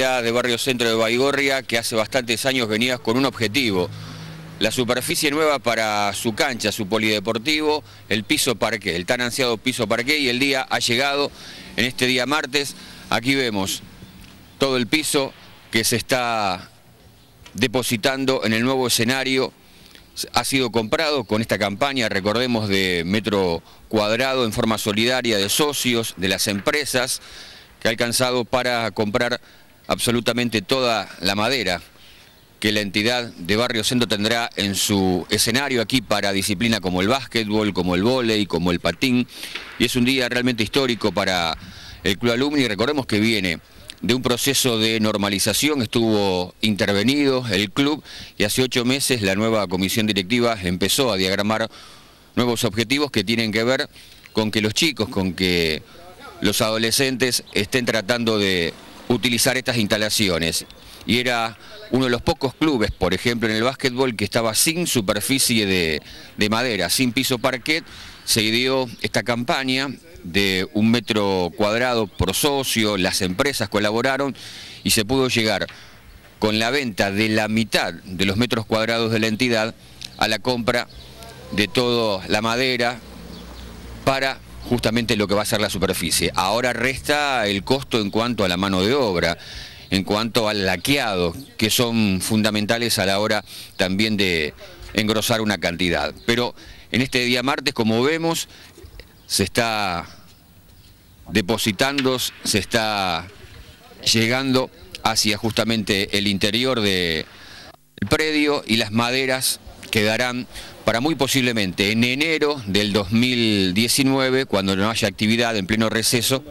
de Barrio Centro de Baigorria que hace bastantes años venía con un objetivo, la superficie nueva para su cancha, su polideportivo, el piso parque, el tan ansiado piso parque y el día ha llegado en este día martes. Aquí vemos todo el piso que se está depositando en el nuevo escenario. Ha sido comprado con esta campaña, recordemos, de metro cuadrado en forma solidaria de socios, de las empresas, que ha alcanzado para comprar absolutamente toda la madera que la entidad de Barrio Centro tendrá en su escenario aquí para disciplina como el básquetbol, como el vóley, como el patín. Y es un día realmente histórico para el Club Alumni. Recordemos que viene de un proceso de normalización, estuvo intervenido el club y hace ocho meses la nueva comisión directiva empezó a diagramar nuevos objetivos que tienen que ver con que los chicos, con que los adolescentes estén tratando de utilizar estas instalaciones. Y era uno de los pocos clubes, por ejemplo en el básquetbol, que estaba sin superficie de, madera, sin piso parquet, se dio esta campaña de un metro cuadrado por socio, las empresas colaboraron y se pudo llegar con la venta de la mitad de los metros cuadrados de la entidad a la compra de toda la madera para justamente lo que va a ser la superficie. Ahora resta el costo en cuanto a la mano de obra, en cuanto al laqueado, que son fundamentales a la hora también de engrosar una cantidad. Pero en este día martes, como vemos, se está depositando, se está llegando hacia justamente el interior del predio y las maderas quedarán para muy posiblemente en enero del 2019, cuando no haya actividad en pleno receso,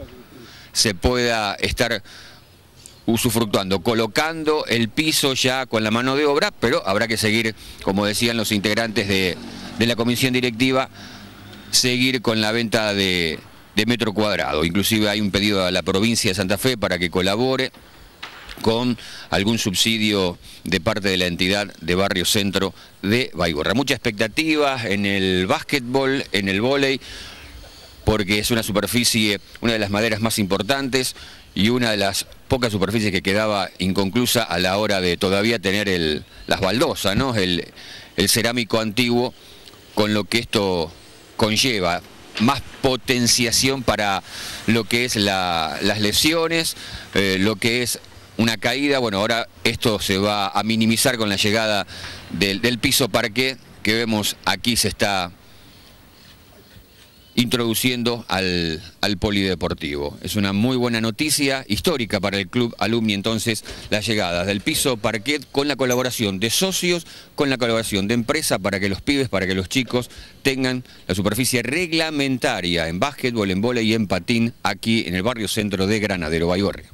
se pueda estar usufructuando, colocando el piso ya con la mano de obra, pero habrá que seguir, como decían los integrantes de, la comisión directiva, seguir con la venta de, de metro cuadrado. Inclusive hay un pedido a la provincia de Santa Fe para que colabore con algún subsidio de parte de la entidad de Barrio Centro de Baigorra. Mucha expectativa en el básquetbol, en el vóley, porque es una superficie, una de las maderas más importantes y una de las pocas superficies que quedaba inconclusa a la hora de todavía tener el, las baldosas, ¿no? el, cerámico antiguo, con lo que esto conlleva más potenciación para lo que es las lesiones, eh, lo que es una caída, bueno, ahora esto se va a minimizar con la llegada del, piso parque que vemos aquí se está introduciendo al, al, polideportivo. Es una muy buena noticia histórica para el club alumni entonces la llegada del piso parquet con la colaboración de socios, con la colaboración de empresa para que los pibes, para que los chicos tengan la superficie reglamentaria en básquetbol, en vóley y en patín aquí en el barrio centro de Granadero Baigorria.